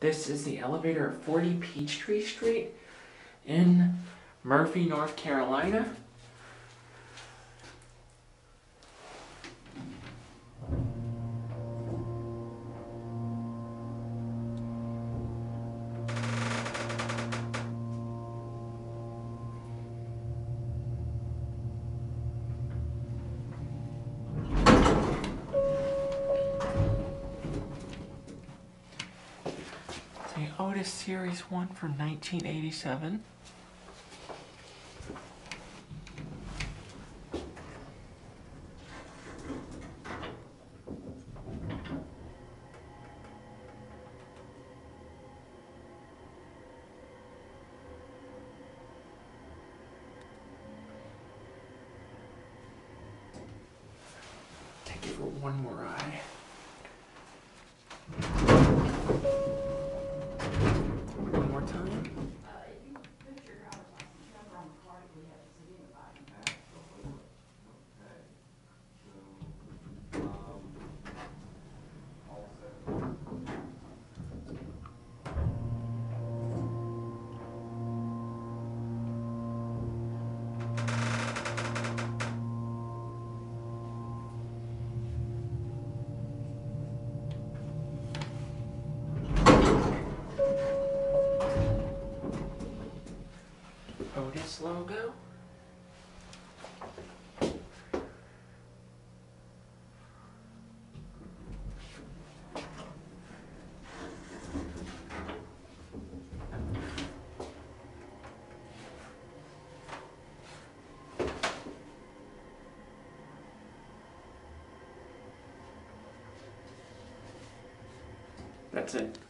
This is the elevator at 40 Peachtree Street in Murphy, North Carolina. The Otis Series 1 from 1987. Take it for one more eye. Otis logo. That's it.